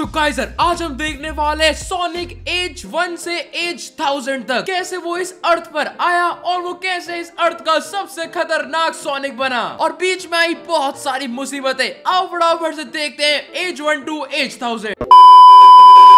तो काइजर आज हम देखने वाले सोनिक एज वन से एज थाउज़ेंड तक। कैसे वो इस अर्थ पर आया और वो कैसे इस अर्थ का सबसे खतरनाक सोनिक बना? और बीच में आई बहुत सारी मुसीबतें। आओ फटाफट से देखते हैं age one two age thousand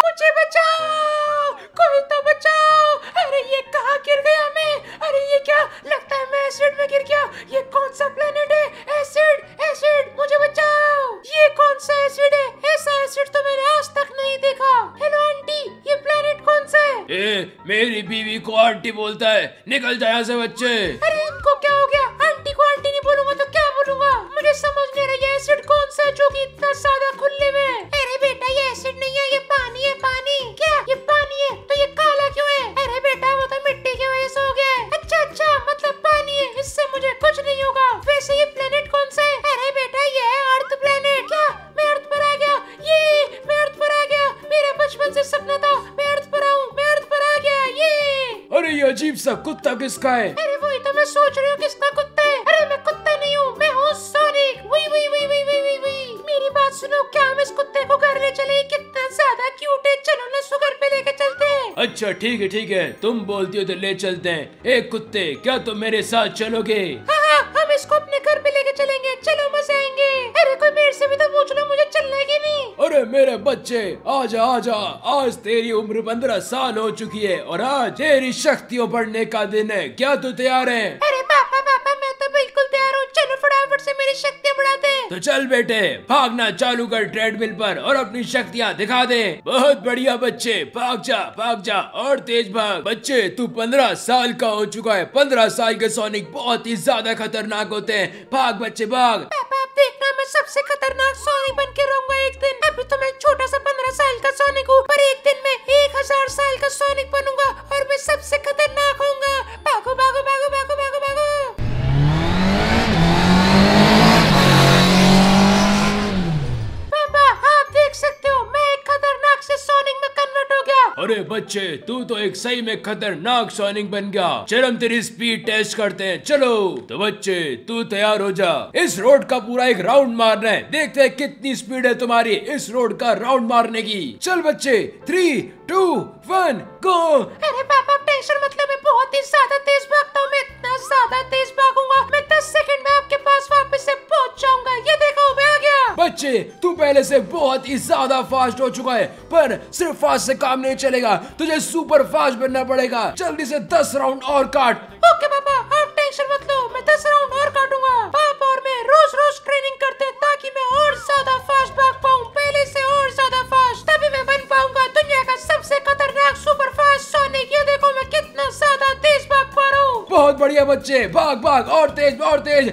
मुझे बचाओ, कोई तो बचाओ। अरे ये कहाँ गिर गया मैं? अरे ये क्या लगता है मैं एसिड में गिर गया? ये कौन सा प्लेनेट है? एसिड एसिड मुझे बचाओ। ये कौन सा एसिड है? ऐसा एसिड तो मैंने आज तक नहीं देखा। हेलो आंटी ये प्लेनेट कौन सा है? ए मेरी बीवी को आंटी बोलता है। निकल जाए यहाँ से बच्चे। अरे इनको क्या हो गया? आंटी को आंटी नहीं बोलूँगा तो क्या बोलूँगा? मुझे समझ नहीं रहा ये एसिड कौन सा है जो कि इतना ज़्यादा कुत्ता किसका है? अरे वही तो मैं सोच रही हूँ किसका कुत्ता है। अरे मैं कुत्ता नहीं हूँ मैं हूँ सोनिक वही वही वही वही वही वही वही। मेरी बात सुनो क्या हम इस कुत्ते को घर ले चले? कितना ज़्यादा क्यूट है। चलो ना सुगर पे लेके चलते हैं। अच्छा ठीक है ठीक है। तुम बोलती हो तो ले चलते हैं। एक कुत्ते क्या तुम मेरे साथ चलोगे? मेरे बच्चे, आजा आजा, आज तेरी उम्र पंद्रह साल हो चुकी है और आज तेरी शक्तियों बढ़ने का दिन है। क्या तू तैयार है? अरे पापा पापा मैं तो बिल्कुल तैयार हूँ चलो फटाफट से मेरी शक्तियाँ बढ़ाते हैं तो चल बेटे, भागना चालू कर ट्रेडमिल पर और अपनी शक्तियाँ दिखा दे। बहुत बढ़िया बच्चे, भाग जा भाग जा और तेज भाग। बच्चे, तू पंद्रह साल का हो चुका है। पंद्रह साल के सोनिक बहुत ही ज़्यादा खतरनाक होते हैं। भाग बच्चे, भाग। देखना मैं सबसे खतरनाक सोनिक बन के रहूँगा एक दिन। अभी तो मैं छोटा सा पंद्रह साल का सोनिक हूँ, पर एक दिन मैं एक हज़ार साल का सोनिक बनूँगा और मैं सबसे खतरनाक होऊँगा। भागो भागो भागो भागो भागो भागो। बच्चे तू तो एक सही में खतरनाक सोनिक बन गया। चल हम तेरी स्पीड टेस्ट करते हैं। चलो। तो बच्चे तू तैयार हो जा। इस रोड का पूरा एक राउंड मारना है। देखते हैं कितनी स्पीड है तुम्हारी इस रोड का राउंड मारने की। चल बच्चे थ्री टू वन गो अरे पापा टेंशन मतलब मैं बहुत ही ज़्यादा तेज भागता हूँ। मैं इतना ज़्यादा तेज भागूँगा। मैं दस सेकंड में आपके पास वापस से पहुँच जाऊँगा। ये देखो मैं आ गया। बच्चे तू पहले से बहुत ही ज़्यादा फास्ट हो चुका है पर सिर्फ़ फास्ट से काम नहीं चलेगा। तुझे सुपर फास्ट बनना पड़ेगा। जल्दी से दस राउंड और काट। ओके पापा आप टेंशन मत लो मैं दस राउंड और काटूँगा। पापा और मैं रोज रोज ट्रेनिंग करते हैं ताकि मैं और ज़्यादा फास्ट भाग पाऊँ पहले से और ज़्यादा फास्ट तभी मैं बन पाऊँगा। दुनिया का सबसे खतरनाक सुपर फास्ट सोनिक ये देखो मैं कितना ज़्यादा तेज भाग पा रहा हूँ। बहुत बढ़िया बच्चे भाग भाग और तेज और तेज।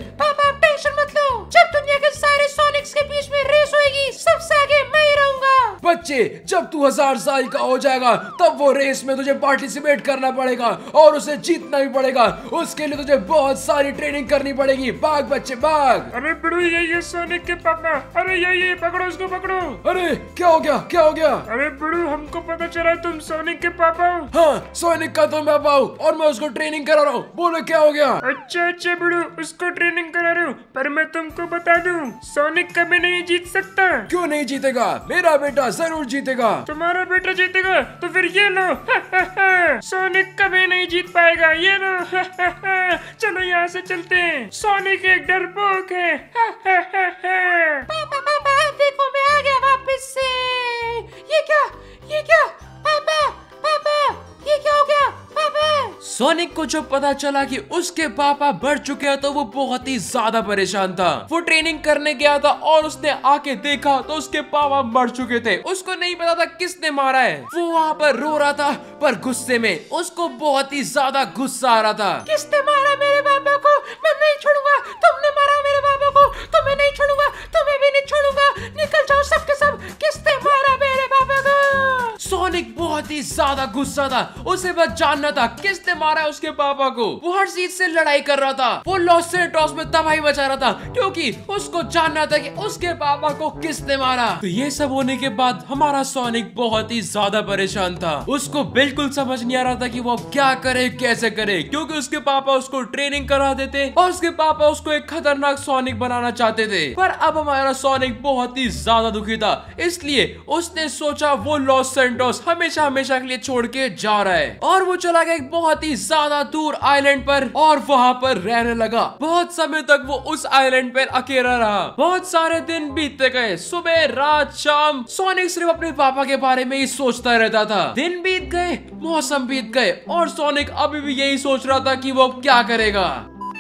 बच्चे जब तू हज़ार साल का हो जाएगा तब वो रेस में तुझे पार्टिसिपेट करना पड़ेगा और उसे जीतना भी पड़ेगा। उसके लिए तुझे बहुत सारी ट्रेनिंग करनी पड़ेगी। भाग बच्चे भाग। अरे बिड़ू ये ये सोनिक के पापा। अरे ये ये पकड़ो उसको पकड़ो। अरे क्या हो गया क्या हो गया? अरे बिड़ू हमको पता चला तुम सोनिक के पापा हो। हाँ सोनिक का तो मैं पाऊ और मैं उसको ट्रेनिंग करा रहा हूँ। बोलो क्या हो गया? अच्छा अच्छा बिड़ू उसको ट्रेनिंग करा रहे हो पर मैं तुमको बता दूँ सोनिक कभी नहीं जीत सकता। क्यों नहीं जीतेगा? मेरा बेटा ज़रूर जीतेगा। तुम्हारा बेटा जीतेगा तो फिर ये लो। सोनिक कभी नहीं जीत पाएगा ये लो। चलो यहाँ से चलते हैं। सोनिक एक डरपोक है। पापा पापा देखो मैं आ गया वापस से। ये क्या? ये क्या? सोनिक को जब पता चला कि उसके पापा बढ़ चुके हैं तो वो बहुत ही ज़्यादा परेशान था। वो ट्रेनिंग करने गया था और उसने आके देखा तो उसके पापा मर चुके थे। उसको नहीं पता था किसने मारा है। वो वहाँ पर रो रहा था, पर गुस्से में। उसको बहुत ही ज़्यादा गुस्सा आ रहा था। किसने मारा मेरे पापा को? मैं नहीं छोड़ूँगा। तुमने मारा मेरे पापा को। तो मैं नहीं छोड़ूँगा। तुम्हें भी नहीं छोड़ूँगा। निकल जाओ, सब बहुत ही ज़्यादा गुस्सा था। उसे बस जानना था, किसने मारा है उसके पापा को? वो हर चीज़ से लड़ाई कर रहा था। वो लॉस सेंटोस में तबाही मचा रहा था, क्योंकि उसको जानना था कि उसके पापा को किसने मारा। तो ये सब होने के बाद हमारा सोनिक बहुत ही ज़्यादा परेशान था। उसको बिल्कुल समझ नहीं आ रहा था कि वो क्या करे, कैसे करे, क्योंकि उसके पापा उसको ट्रेनिंग करा देते और उसके पापा उसको एक खतरनाक सोनिक बनाना चाहते थे। पर अब हमारा सोनिक बहुत ही ज़्यादा दुखी था, इसलिए उसने सोचा वो लॉस सेंटोस हमेशा हमेशा के लिए छोड़ के जा रहा है। और वो चला गया एक बहुत ही ज़्यादा दूर आइलैंड पर और वहाँ पर रहने लगा। बहुत समय तक वो उस आइलैंड पर अकेला रहा। बहुत सारे दिन बीतते गए। सुबह, रात, शाम, सोनिक सिर्फ़ अपने पापा के बारे में ही सोचता रहता था। दिन बीत गए, मौसम बीत गए और सोनिक अभी भी यही सोच रहा था कि वो क्या करेगा।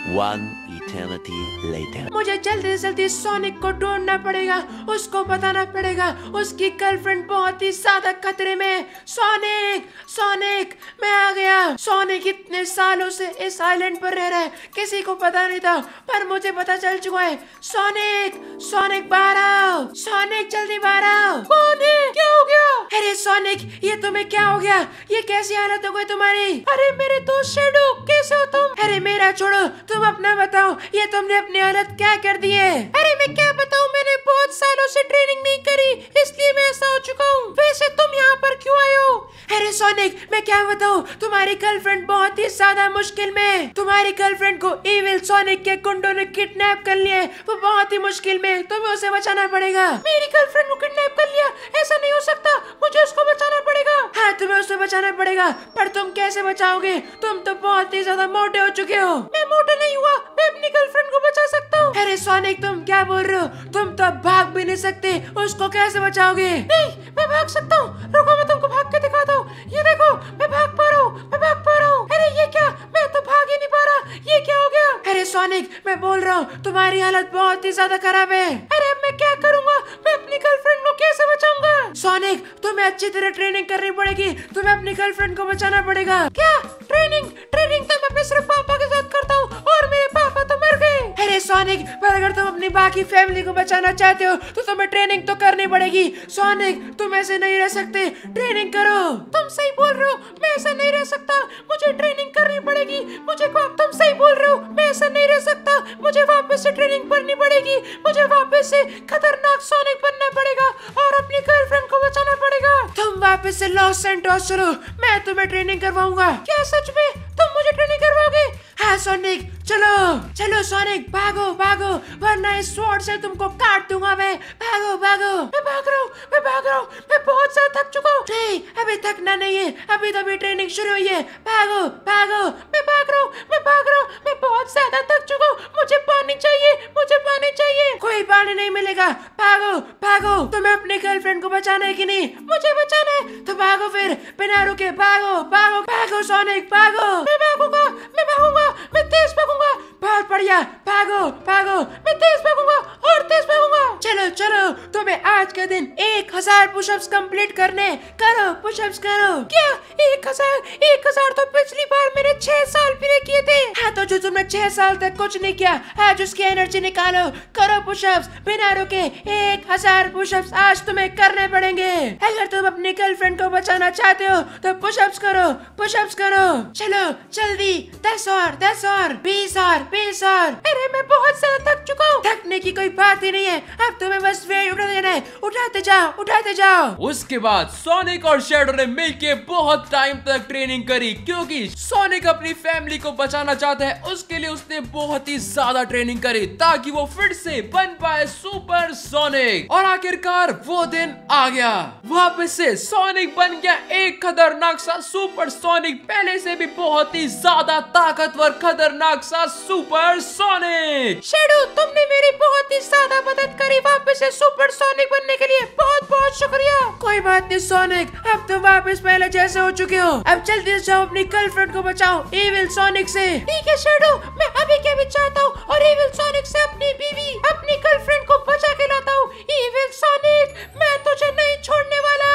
One eternity later. मुझे जल्दी से जल्दी सोनिक को ढूंढना पड़ेगा। उसको बताना पड़ेगा। उसकी गर्लफ्रेंड बहुत ही ज़्यादा खतरे में। सोनिक सोनिक मैं आ गया। सोनिक इतने सालों से इस आइलैंड पर रह रहा है। किसी को पता नहीं था, पर मुझे पता चल चुका है। सोनिक सोनिक बाहर आओ। सोनिक जल्दी बाहर आओ। है क्या हो गया? अरे सोनिक ये तुम्हें क्या हो गया? ये कैसी हालत हो गई तुम्हारी? अरे मेरे दोस्त शेडो कैसे हो तुम? अरे मेरा छोड़ो, तुम अपना बताओ। ये तुमने अपनी हालत क्या कर दी है? अरे मैं क्या बताऊँ? मैंने बहुत सालों से ट्रेनिंग नहीं करी, इसलिए मैं ऐसा हो चुका हूँ। वैसे तुम यहाँ पर क्यों आए हो? अरे सोनिक मैं क्या बताऊँ? तुम्हारी गर्लफ्रेंड बहुत ही ज़्यादा मुश्किल में है। तुम्हारी गर्लफ्रेंड को इविल सोनिक के गुंडों ने किडनैप कर लिया है। वो बहुत ही मुश्किल में है। तुम्हें उसे बचाना पड़ेगा। मेरी गर्लफ्रेंड को किडनैप कर लिया? ऐसा नहीं हो सकता। मुझे उसको बचाना पड़ेगा। हाँ तुम्हें उसे बचाना पड़ेगा। पर तुम कैसे बचाओगे? तुम तो बहुत ही ज़्यादा मोटे हो चुके हो। मैं मोटे नहीं हुआ। मैं अपनी गर्लफ्रेंड को बचा सकता हूँ। अरे सोनिक तुम क्या बोल रहे हो? तुम तो भाग भी नहीं सकते। उसको कैसे बचाओगे? नहीं मैं भाग सकता हूँ। रुको मैं तुमको भाग के दिखाता हूँ। ये देखो मैं भाग पा रहा हूँ मैं भाग पा रहा हूँ। अरे ये क्या? मैं तो भाग ही नहीं पा रहा। ये क्या हो गया? अरे सोनिक मैं बोल रहा हूँ तुम्हारी हालत बहुत ही ज़्यादा खराब है। अरे मैं क्या करूँगा? मैं अपनी गर्लफ्रेंड को कैसे बचाऊँगा? सोनिक तुम्हें अच्छी तरह ट्रेनिंग करनी पड़ेगी। तुम्हें अपनी गर्लफ्रेंड को बचाना पड़ेगा। क्या? ट्रेनिंग ट्रेनिंग तो मैं अपने सिर्फ़ पापा के साथ करता हूँ। और मेरे पापा तो मर गए। अरे सोनिक, पर अगर तुम अपनी बाकी फैमिली को बचाना चाहते हो तो तुम्हें ट्रेनिंग तो करनी पड़ेगी। सोनिक, तुम ऐसे नहीं रह सकते। ट्रेनिंग करो। तुम सही बोल रहे हो। मैं ऐसा नहीं रह सकता। मुझे ट्रेनिंग करनी पड़ेगी। मुझे तुम सही बोल रहे हो। मैं ऐसा नहीं रह सकता। मुझे वापस से ट्रेनिंग करनी पड़ेगी। मुझे वापस से खतरनाक सोनिक बनना पड़ेगा और अपनी गर्लफ्रेंड को बचाना पड़ेगा। तुम वापस से लॉस सेंटोस चलो। मैं तुम्हें ट्रेनिंग करवाऊँगा। क्या सच में? तुम मुझे ट्रेनिंग करवाओगे? हाँ सोनिक चलो चलो सोनिक भागो भागो, वरना इस स्वॉर्ड से तुमको काट दूँगा मैं। भागो भागो, मैं भाग रहा हूँ, मैं भाग रहा हूँ, मैं बहुत ज़्यादा थक चुका हूँ। नहीं, अभी थकना नहीं है, अभी तो अभी ट्रेनिंग शुरू हुई है। भागो भागो, मैं भाग रहा हूँ, मैं भाग रहा हूँ, मैं बहुत ज़्यादा थक चुका हूँ। मुझे पानी चाहिए, मुझे पानी चाहिए। कोई पानी नहीं मिलेगा। भागो भागो, तुम्हें अपने गर्लफ्रेंड को बचाना है कि नहीं? मुझे बचाना है। तो भागो फिर, बिना रुके, भागो भागो भागो सोनिक भागो। मैं भागूँगा मैं भागूँगा, मैं तेज भागूँगा। बहुत बढ़िया भागो भागो मैं तेज भागूँगा और तेज भागूँगा चलो चलो तुम्हें आज के दिन एक हज़ार पुशअप्स कंप्लीट करने। करो पुशअप्स करो। क्या? एक हज़ार? एक हज़ार तो पिछली बार मेरे छह साल पहले किए थे। हाँ तो जो तुमने छह साल तक कुछ नहीं किया, आज उसकी एनर्जी निकालो। करो पुशअप्स बिना रुके एक हज़ार पुशअप्स आज तुम्हें करने पड़ेंगे। अगर तुम अपनी गर्लफ्रेंड को बचाना चाहते हो तो पुशअप्स करो पुशअप्स करो। चलो, जल्दी, दस और दस और, बीस और बीस और। अरे, मैं बहुत ज़्यादा थक चुका हूँ। थकने की कोई बात ही नहीं है। अब तुम्हें बस वेट उठा देना। है उठाते जाओ उठाते जाओ। उसके बाद सोनिक और शेडो ने मिलके बहुत टाइम तक ट्रेनिंग करी क्योंकि सोनिक अपनी फैमिली को बचाना चाहता है उसके लिए उसने बहुत ही ज़्यादा ट्रेनिंग करी ताकि वो फिर से बन पाए सुपर सोनिक और आखिरकार वो दिन आ गया। वापस से सोनिक बन गया एक खतरनाक सा सुपर सोनिक पहले से भी बहुत ही ज़्यादा ताकतवर खतरनाक सा सुपर सोनिक शेडो तुमने मेरी बहुत ही ज़्यादा मदद करी। वापस से सुपर सोनिक बनने के लिए बहुत बहुत शुक्रिया। कोई बात नहीं सोनिक अब तुम वापस पहले जैसे हो चुके हो। अब जल्दी से जाओ अपनी गर्लफ्रेंड को बचाओ एविल सोनिक से। ठीक है शेडो मैं अभी के भी चाहता हूँ और एविल सोनिक से अपनी बीवी अपनी गर्लफ्रेंड को बचा के लाता हूँ। एविल सोनिक मैं तुझे नहीं छोड़ने वाला।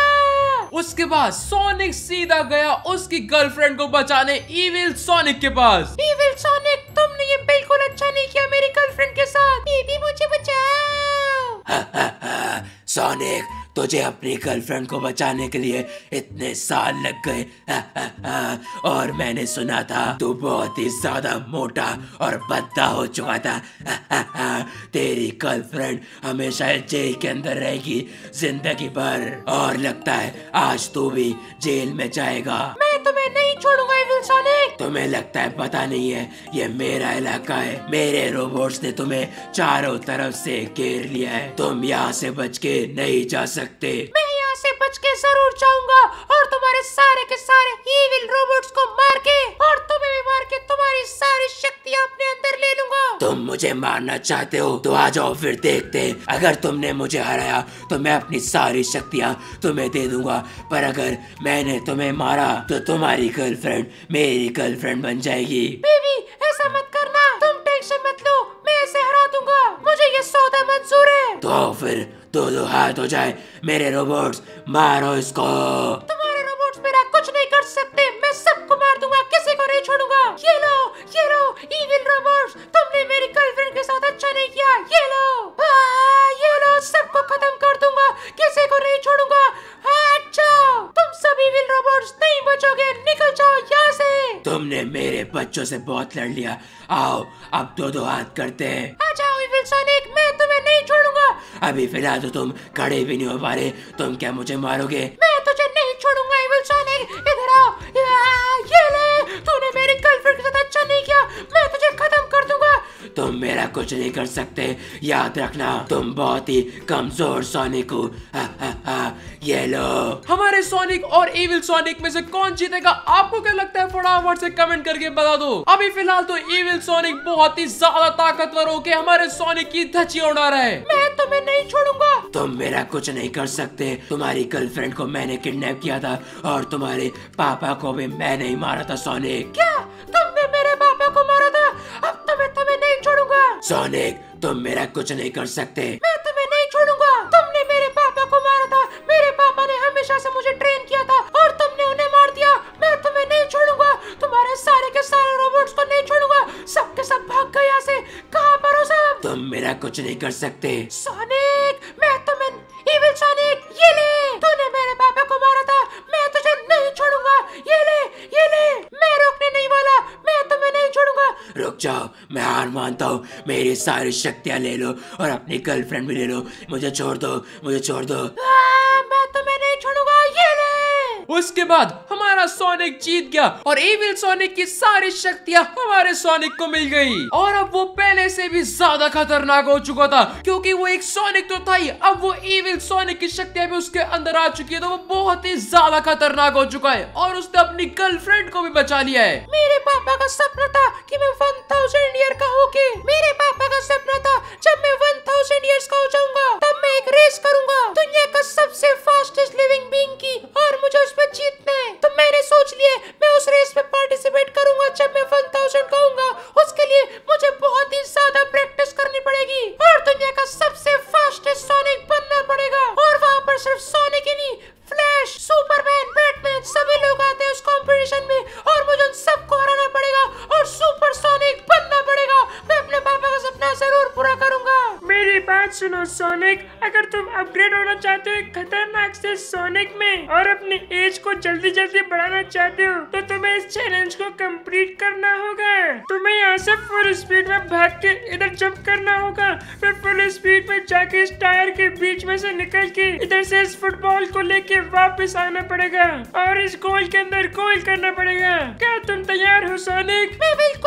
उसके बाद सोनिक सीधा गया उसकी गर्लफ्रेंड को बचाने इविल सोनिक के पास। एविल सोनिक तुमने ये बिल्कुल अच्छा नहीं किया मेरी गर्लफ्रेंड के साथ बेबी मुझे बचाओ सोनिक तुझे अपनी गर्लफ्रेंड को बचाने के लिए इतने साल लग गए। और मैंने सुना था, तू बहुत ही ज़्यादा मोटा और बद्दा हो चुका था। तेरी गर्लफ्रेंड हमेशा जेल के अंदर रहेगी, ज़िंदगी भर। और लगता है आज तू भी जेल में जाएगा। मैं तुम्हें नहीं छोड़ूँगा इविल सोनिक तुम्हें लगता है पता नहीं है ये मेरा इलाका है। मेरे रोबोट्स ने तुम्हें चारों तरफ़ से घेर लिया है। तुम यहाँ से बच के नहीं जा सकते। मैं यहाँ से बच के ज़रूर जाऊँगा और तुम्हारे सारे के सारे इविल रोबोट्स को मार के और तुम्हें भी तुम मुझे मारना चाहते हो तो आ जाओ फिर देखते हैं। अगर तुमने मुझे हराया तो मैं अपनी सारी शक्तियाँ तुम्हें दे दूँगा। पर अगर मैंने तुम्हें मारा तो तुम्हारी गर्लफ्रेंड मेरी गर्लफ्रेंड बन जाएगी। बेबी ऐसा मत करना। तुम टेंशन मत लो। मैं ऐसे हरा दूँगा। मुझे ये सौदा मंजूर है। तो फिर दो दो हाथ हो जाए। मेरे रोबोट्स मारो इसको। तुमने मेरे बच्चों से बहुत लड़ लिया। आओ अब दो दो हाथ करते हैं। आ जाओ सोनिक मैं तुम्हें नहीं छोड़ूँगा। अभी फ़िलहाल तो तुम खड़े भी नहीं हो पा रहे। तुम क्या मुझे मारोगे? मैं तुझे नहीं छोड़ूँगा इधर आओ ये ले तूने तुम मेरा कुछ नहीं कर सकते। याद रखना तुम बहुत ही कमज़ोर सोनिक हो। ये लो। हमारे सोनिक और एविल सोनिक में से कौन जीतेगा आपको क्या लगता है? फटाफट से कमेंट करके बता दो। अभी फ़िलहाल तो एविल सोनिक बहुत ही ज़्यादा ताकतवर होके हमारे सोनिक की धची उड़ा रहा है। मैं तुम्हें नहीं छोड़ूँगा। तुम मेरा कुछ नहीं कर सकते। तुम्हारी गर्लफ्रेंड को मैंने किडनैप किया था और तुम्हारे पापा को भी मैंने ही मारा था सोनिक क्या? सोनिक तुम मेरा कुछ नहीं कर सकते। मैं तुम्हें नहीं छोड़ूँगा। तुमने मेरे पापा को मारा था। मेरे पापा ने हमेशा से मुझे ट्रेन किया था और तुमने उन्हें मार दिया। मैं तुम्हें नहीं छोड़ूँगा। तुम्हारे सारे के सारे रोबोट को नहीं छोड़ूँगा। सबके सब भाग गए यहाँ से। कहाँ पर हो सब? तुम मेरा कुछ नहीं कर सकते। सोनिक मानता हूँ। मेरी सारी शक्तियाँ ले लो और अपनी गर्लफ्रेंड भी ले लो। मुझे छोड़ दो मुझे छोड़ दो। आ, मैं तुम्हें नहीं छोड़ूँगा ये ले। उसके बाद हमारा सोनिक जीत गया और एविल सोनिक की सारी शक्तियाँ हमारे सोनिक को मिल गई। और अब वो पहले से भी ज़्यादा खतरनाक हो चुका था, क्योंकि वो एक सोनिक तो था ही। अब वो एविल सोनिक की शक्तियाँ भी उसके अंदर आ चुकी है तो वो बहुत ही ज़्यादा खतरनाक हो चुका है और उसने अपनी गर्लफ्रेंड को भी बचा लिया है। मेरे पापा का सपना था कि मैं वन थाउज़ेंड ईयर का होके, मेरे पापा का सपना था जब मैं वन थाउज़ेंड ईयर्स का हो जाऊँगा, तब मैं एक रेस करूँगा। दुनिया का सबसे फास्टेस्ट लिविंग बीइंग की और मुझे उसमें जीतना है। तो मैंने सोच लिया मैं उस रेस में पार्टिसिपेट करूँगा, जब मैं वन थाउज़ेंड का होऊँगा उसके लिए मुझे बहुत ही ज़्यादा प्रैक्टिस करनी पड़ेगी। और दुनिया का सबसे फास्टेस्ट सोनिक बनना पड़ेगा। और वहाँ पर सिर्फ़ सोनिक ही नहीं फ्लैश सुपरमैन बैटमैन सभी लोग आते हैं उस कंपटीशन में, और मुझे उन सबको हराना पड़ेगा, और सुपर सोनिक बनना पड़ेगा। मैं अपने पापा का सपना ज़रूर पूरा करूँगा। मेरी बात सुनो सोनिक तुम अपग्रेड होना चाहते हो खतरनाक से सोनिक में और अपनी एज को जल्दी जल्दी बढ़ाना चाहते हो तो तुम्हें इस चैलेंज को कंप्लीट करना होगा। तुम्हें यहाँ से फुल स्पीड में भाग के इधर जंप करना होगा, फिर फुल स्पीड में जाके इस टायर के बीच में से निकल के इधर से इस फुटबॉल को लेके वापस आना पड़ेगा और इस गोल के अंदर गोल करना पड़ेगा। क्या तुम तैयार हो सोनिक मैं बिल्कुल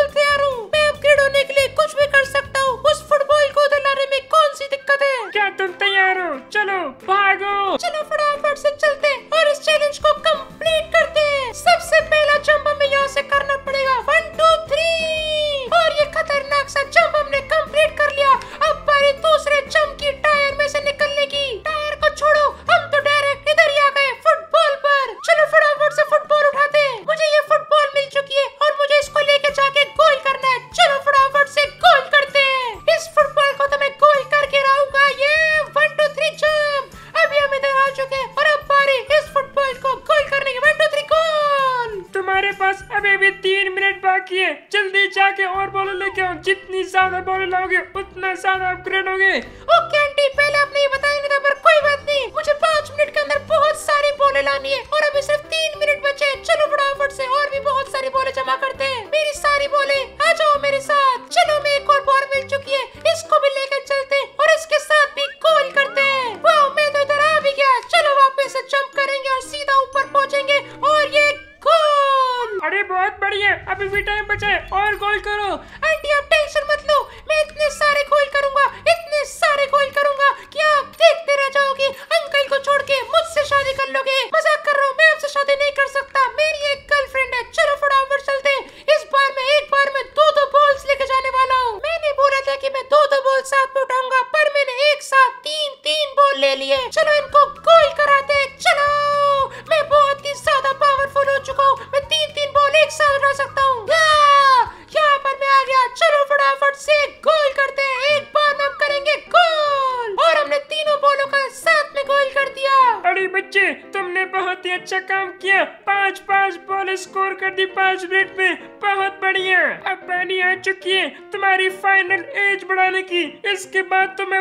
अपग्रेड हो गए। ओके, आंटी, पहले आपने ये बताया नहीं था पर कोई बात नहीं। मुझे पाँच मिनट के अंदर बहुत सारी बोले लानी है, और अभी सिर्फ़ तीन मिनट बचे हैं। चलो फटाफट से और भी बहुत सारी बोले जमा करते हैं। मेरी सारी बोले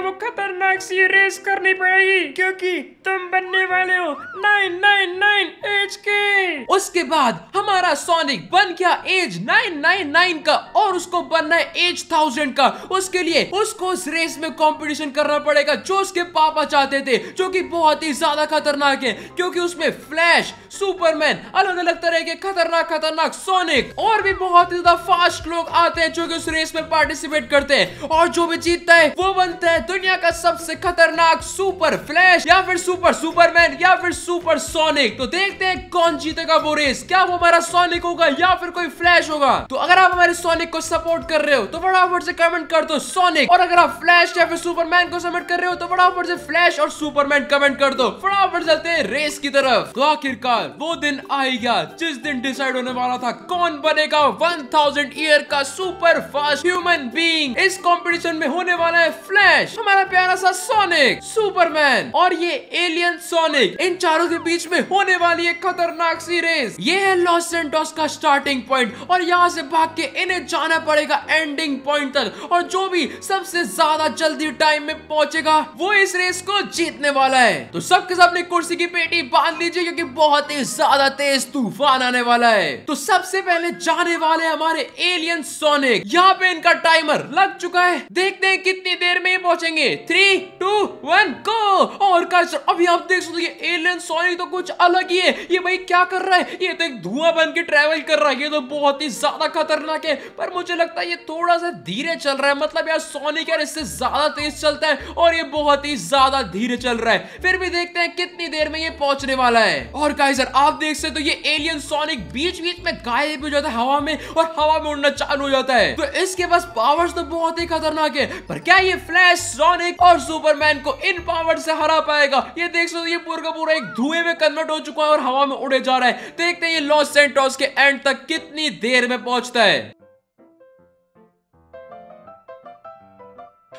बाद तुम्हें वो खतरनाक सी रेस करनी पड़ेगी, क्योंकि तुम बनने वाले हो। नाइन नाइन नाइन एज के उसके बाद हमारा सोनिक बन गया एज 999 का, और उसको बनना है एज थाउज़ेंड का। उसके लिए उसको उस रेस में कंपटीशन करना पड़ेगा, जो उसके पापा चाहते थे, जो कि बहुत ही ज़्यादा खतरनाक है, क्योंकि उसमें फ्लैश सुपरमैन अलग अलग तरह के खतरनाक खतरनाक सोनिक और भी बहुत ही ज़्यादा फास्ट लोग आते हैं, जो कि उस रेस में पार्टिसिपेट करते हैं, और जो भी जीतता है, वो बनता है दुनिया का सबसे खतरनाक सुपर फ्लैश, या फिर सुपर सुपरमैन, या फिर सुपर सोनिक। तो देखते हैं कौन जीतेगा वो रेस। क्या वो हमारा सोनिक होगा, या फिर कोई फ्लैश होगा? तो अगर आप हमारे सोनिक को सपोर्ट कर रहे हो तो फटाफट से कमेंट कर दो सोनिक। और अगर आप फ्लैश या फिर सुपरमैन को सपोर्ट कर रहे हो तो फटाफट से फ्लैश और सुपरमैन कमेंट कर दो। फटाफट चलते हैं रेस की तरफ़। तो आखिरकार, वो दिन आ गया जिस दिन डिसाइड होने वाला था कौन बनेगा 1000 ईयर का सुपर फास्ट ह्यूमन बीइंग। इस कंपटीशन में होने वाला है फ्लैश। हमारा प्यारा सा सोनिक सुपरमैन और ये एलियन सोनिक इन चारों के बीच में होने वाली एक खतरनाक सी रेस ये है लॉस सेंटोस का स्टार्टिंग पॉइंट और यहाँ से भाग के इन्हें जाना पड़ेगा एंडिंग पॉइंट तक और जो भी सबसे ज़्यादा जल्दी टाइम में पहुंचेगा, वो इस रेस को जीतने वाला है। तो सबके सब अपनी कुर्सी की पेटी बाँध लीजिए क्योंकि बहुत ही ज़्यादा तेज तूफ़ान आने वाला है। तो सबसे पहले जाने वाले हमारे एलियन सोनिक यहाँ पे इनका टाइमर लग चुका है। देखते हैं कितनी देर में पहुँचेंगे। थ्री टू वन गो और कैसे अभी आप देख सकते हो, ये एलियन सोनिक तो कुछ अलग ही है। ये भाई क्या कर रहा है? ये तो एक धुआँ बन के ट्रेवल कर रहा है। ये तो बहुत ही ज़्यादा खतरनाक है। पर मुझे लगता है ये थोड़ा सा धीरे चल रहा है। मतलब यार सोनिक यार इससे ज़्यादा तेज चलता है और ये बहुत ही ज़्यादा धीरे चल रहा है। फिर भी देखते हैं कितनी देर में ये पहुँचने वाला है। और गाइजर आप देख सकते हो, ये एलियन सोनिक बीच बीच में गायब हो जाता है हवा में और हवा में उड़ना चालू हो जाता है। तो इसके पास पावर्स तो बहुत ही खतरनाक है। पर क्या ये फ्लैश सोनिक और सुपरमैन को इन पावर से हरा पाएगा। ये देख सकते ये पूरा का पूरा एक धुएँ में कन्वर्ट हो चुका है और हवा में उड़े जा रहा है। देखते हैं ये लॉस सेंटोस के एंड तक कितनी देर में पहुँचता है।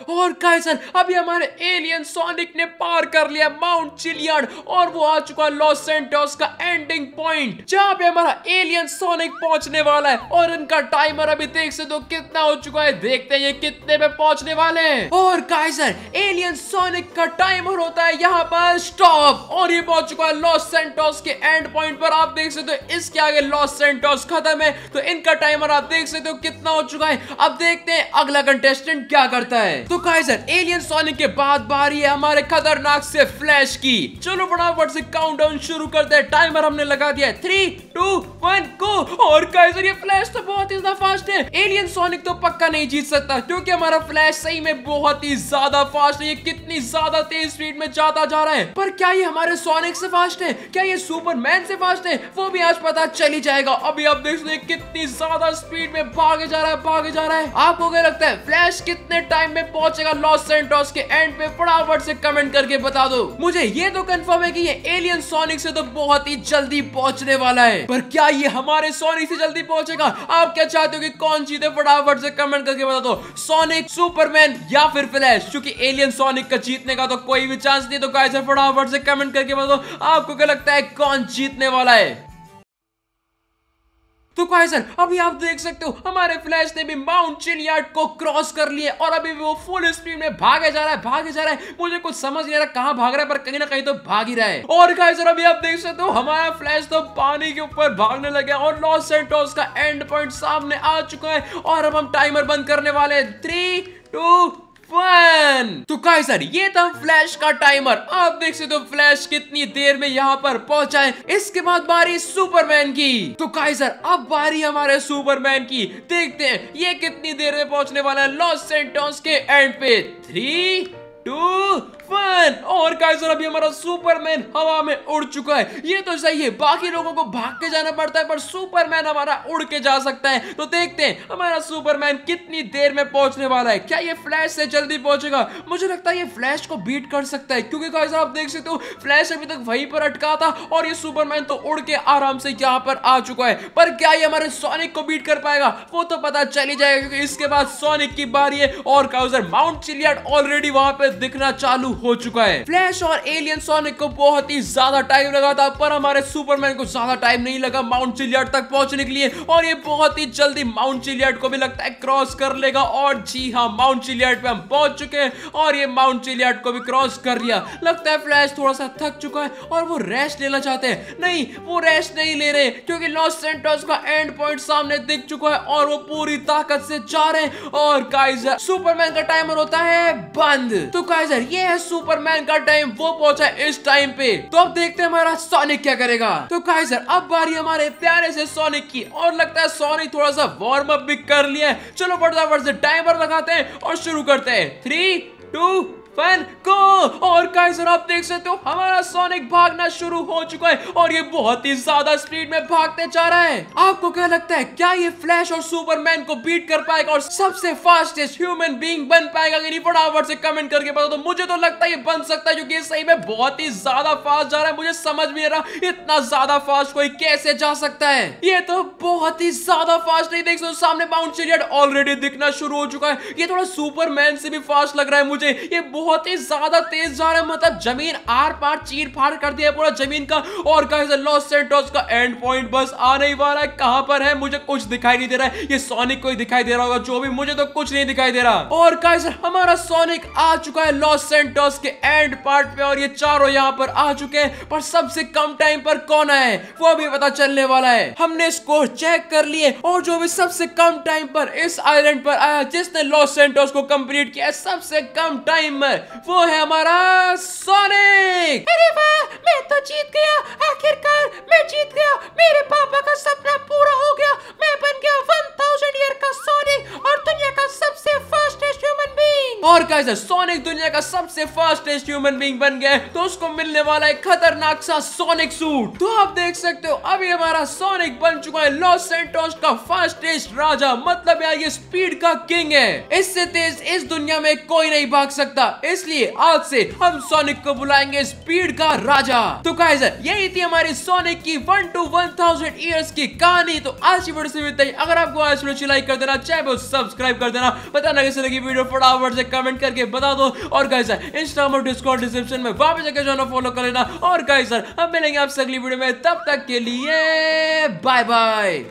और काइसन अभी हमारे एलियन सोनिक ने पार कर लिया माउंट चिलियड और वो आ चुका लॉस सेंटोस का एंडिंग पॉइंट जहाँ पे हमारा एलियन सोनिक पहुँचने वाला है, और इनका टाइमर अभी देख सकते हो कितना हो चुका है, देखते हैं ये कितने पे पहुँचने वाले हैं। और काइसन एलियन सोनिक का टाइमर होता है यहाँ पर स्टॉप और ये पहुँच चुका है लॉस सेंटोस के एंड पॉइंट पर, आप देख सकते हो इसके आगे लॉस सेंटोस खत्म है तो इनका टाइमर आप देख सकते हो कितना हो चुका है, अब देखते हैं अगला कंटेस्टेंट क्या करता है। तो काइजर एलियन सोनिक के बाद बारी है हमारे खतरनाक से फ्लैश की। चलो फटाफट से काउंटडाउन शुरू करते हैं। टाइमर हमने लगा दिया थ्री टू वन गो और काइजर ये फ्लैश तो बहुत ही ज़्यादा फास्ट है। एलियन सोनिक तो पक्का नहीं जीत सकता, क्योंकि हमारा फ्लैश सही में बहुत ही ज़्यादा फास्ट है। ये कितनी ज़्यादा तेज स्पीड में जाता जा रहा है। पर क्या ये हमारे सोनिक से फास्ट है? क्या ये सुपरमैन से फास्ट है? वो भी आज पता चल ही जाएगा। अभी आप देख सकते कितनी ज़्यादा स्पीड में भागे जा रहा है, भागे जा रहा है। आपको क्या लगता है फ्लैश कितने टाइम में पहुंचेगा लॉस सेंटोस के एंड पे। फटाफट से कमेंट करके बता दो। मुझे ये तो कंफर्म है कि ये एलियन सोनिक से तो बहुत ही जल्दी पहुँचने वाला है। पर क्या ये हमारे सोनिक से जल्दी पहुंचेगा? आप क्या चाहते हो कि कौन जीते फटाफट से कमेंट करके बता दो। सोनिक सुपरमैन या फिर फ्लैश क्योंकि एलियन सोनिक का जीतने का तो कोई भी चांस नहीं तो गाइस फटाफट से कमेंट करके बता दो। आपको क्या लगता है कौन जीतने वाला है? तो गाइस अभी आप देख सकते हो, हमारे फ्लैश ने भी माउंट चिलियार्ड को क्रॉस कर लिया और अभी भी वो फुल स्पीड में भागे जा रहा है, भागे जा रहा है। मुझे कुछ समझ नहीं आ रहा कहाँ भाग रहा है, पर कहीं ना कहीं तो भाग ही रहा है। और सर अभी आप देख सकते हो, हमारा फ्लैश तो पानी के ऊपर भागने लगे और लॉस सेंटोस का एंड पॉइंट सामने आ चुका है। और अब हम टाइमर बंद करने वाले थ्री टू वन तो काय सर ये था फ्लैश का टाइमर आप देख सकते हो फ्लैश कितनी देर में यहाँ पर पहुँचा है। इसके बाद बारी सुपरमैन की। तो काय सर अब बारी हमारे सुपरमैन की। देखते हैं, ये कितनी देर में पहुँचने वाला है लॉस सेंटोस के एंड पे। थ्री टू वन और काइजर अभी हमारा सुपरमैन हवा में उड़ चुका है। ये तो सही है, बाकी लोगों को भाग के जाना पड़ता है, पर सुपरमैन हमारा उड़ के जा सकता है। तो देखते हैं, हमारा सुपरमैन कितनी देर में पहुँचने वाला है? क्या ये फ्लैश से जल्दी पहुंचेगा? मुझे लगता है ये फ्लैश को बीट कर सकता है, क्योंकि काइजर आप देख सकते हो फ्लैश अभी तक वहीं पर अटका था, और ये सुपरमैन तो उड़ के आराम से यहाँ पर आ चुका है। पर क्या ये हमारे सोनिक को बीट कर पाएगा? वो तो पता चल ही जाएगा, क्योंकि इसके बाद सोनिक की बारी है, और काउजर माउंट चिलियाड ऑलरेडी वहाँ पर दिखना चालू हो चुका है। फ्लैश और एलियन सोनिक को बहुत ही ज़्यादा टाइम लगा था, पर हमारे सुपरमैन को ज़्यादा टाइम नहीं लगा माउंट चिलियार्ड तक पहुँचने के लिए, और ये बहुत ही जल्दी माउंट चिलियार्ड को भी लगता है क्रॉस कर लेगा, और जी हाँ माउंट चिलियार्ड पे हम पहुँच चुके हैं, और ये माउंट चिलियार्ड को भी क्रॉस कर लिया। लगता है फ्लैश थोड़ा सा थक चुका है, और वो रेस्ट लेना चाहते हैं। नहीं, वो रेस्ट नहीं ले रहे, क्योंकि लॉस सेंटोस का एंड पॉइंट सामने दिख चुका है, और वो पूरी ताकत से जा रहे हैं। और काइजर सुपरमैन का टाइमर होता है बंद। तो काइजर ये है सुपरमैन का टाइम वो पहुँचा इस टाइम पे। तो अब देखते हैं हमारा सोनिक क्या करेगा। तो काइजर अब बारी हमारे प्यारे से सोनिक की, और लगता है सोनिक थोड़ा सा वार्म अप भी कर लिया है। चलो फटाफट से टाइमर लगाते हैं और शुरू करते हैं। थ्री टू फ़ैन को और काइजर आप देख सकते हो, हमारा सोनिक भागना शुरू हो चुका है और ये बहुत ही ज़्यादा स्पीड में भागते जा रहा है। आपको क्या लगता है, क्या ये फ्लैश और सुपरमैन को बीट कर पाएगा और सबसे फास्टेस्ट ह्यूमन बीइंग बन पाएगा? कि नहीं फटाफट से कमेंट करके बता दो मुझे तो लगता है ये बन सकता है, क्योंकि सही में बहुत ही ज़्यादा फास्ट जा रहा है। मुझे समझ में रहा, इतना ज़्यादा फास्ट कोई कैसे जा सकता है? ये तो बहुत ही ज़्यादा फास्ट नहीं, देख सकते सामने चिलियड ऑलरेडी दिखना शुरू हो चुका है। ये थोड़ा सुपरमैन से भी फास्ट लग रहा है मुझे। ये बहुत ही ज़्यादा तेज जा रहा है। मतलब ज़मीन आर पार चीर फाड़ कर दिया पूरा ज़मीन का। और कहा लॉस सेंटोस का एंड पॉइंट बस आ नहीं पा रहा है। कहाँ पर है? मुझे कुछ दिखाई नहीं दे रहा है। ये सोनिक को ही दिखाई दे रहा होगा। जो भी मुझे तो कुछ नहीं दिखाई दे रहा। और कहा हमारा सोनिक आ चुका है लॉस सेंटोस के एंड पार्ट पे। और ये चारों यहाँ पर आ चुके हैं। पर सबसे कम टाइम पर कौन है? वो भी पता चलने वाला है। हमने स्कोर चेक कर लिए। और जो भी सबसे कम टाइम पर इस आइलैंड पर आया, जिसने लॉस सेंटोस को कंप्लीट किया सबसे कम टाइम में वो है हमारा सोनिक अरे वाह, मैं तो जीत गया। आखिरकार मैं जीत गया। मेरे पापा का सपना पूरा हो गया। मैं बन गया वन थाउज़ेंड ईयर और कैसे सोनिक दुनिया का सबसे फास्टेस्ट ह्यूमन बीइंग बन गया तो उसको मिलने वाला है खतरनाक सा सोनिक सूट तो आप देख सकते हो, अभी हमारा सोनिक बन चुका है लॉस सेंटोस का फास्टेस्ट राजा मतलब यार ये स्पीड का किंग है। इससे तेज इस दुनिया में कोई नहीं भाग सकता, इसलिए आज से हम सोनिक को बुलाएँगे स्पीड का राजा। तो काइजर यही थी हमारी सोनिक की one two one thousand years की कहानी। तो आज की वीडियो से अगर आपको आज लाइक कर देना चाहे को सब्सक्राइब कर देना। बताना कैसे लगी वीडियो, फटाफट से कमेंट करके बता दो। और गाइजर इंस्टाग्राम और डिस्कॉर्ड डिस्क्रिप्शन में वापस जाकर जो फॉलो कर लेना। और गाइजर हम मिलेंगे आपसे अगली वीडियो में। तब तक के लिए बाय बाय